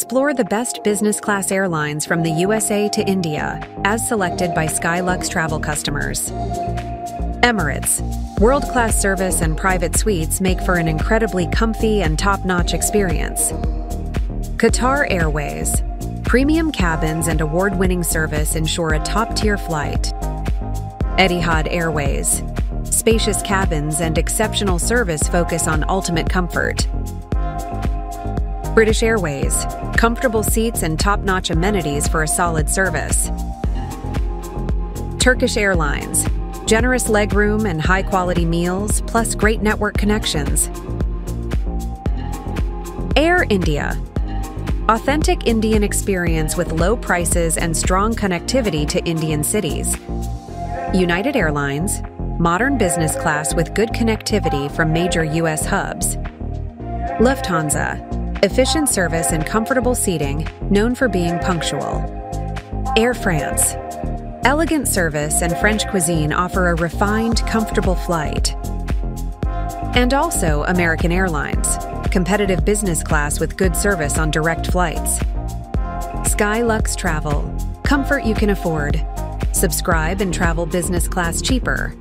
Explore the best business class airlines from the USA to India, as selected by Skylux travel customers. Emirates. World class service and private suites make for an incredibly comfy and top notch experience. Qatar Airways. Premium cabins and award winning service ensure a top tier flight. Etihad Airways. Spacious cabins and exceptional service focus on ultimate comfort. British Airways. Comfortable seats and top notch amenities for a solid service. Turkish Airlines. Generous legroom and high quality meals, plus great network connections. Air India. Authentic Indian experience with low prices and strong connectivity to Indian cities. United Airlines. Modern business class with good connectivity from major U.S. hubs. Lufthansa. Efficient service and comfortable seating, known for being punctual. Air France. Elegant service and French cuisine offer a refined, comfortable flight. And also American Airlines, competitive business class with good service on direct flights. Skylux Travel, comfort you can afford. Subscribe and travel business class cheaper